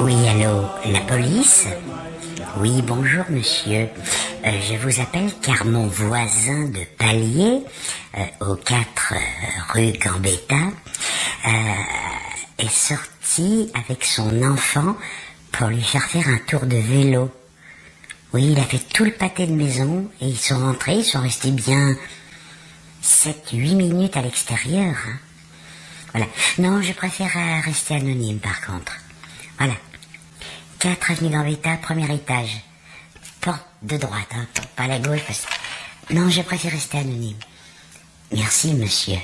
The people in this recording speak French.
Oui, allô, la police? Oui, bonjour monsieur. Euh, je vous appelle car mon voisin de palier, euh, au 4 euh, rue Gambetta, est sorti avec son enfant pour lui faire faire un tour de vélo. Oui, il a fait tout le pâté de maison et ils sont rentrés, ils sont restés bien 7-8 minutes à l'extérieur. hein. Voilà. Non, je préfère euh, rester anonyme par contre. Voilà. 4 avenue Gambetta, premier étage. Porte de droite, hein, pas la gauche. Non, je préfère rester anonyme. Merci, monsieur.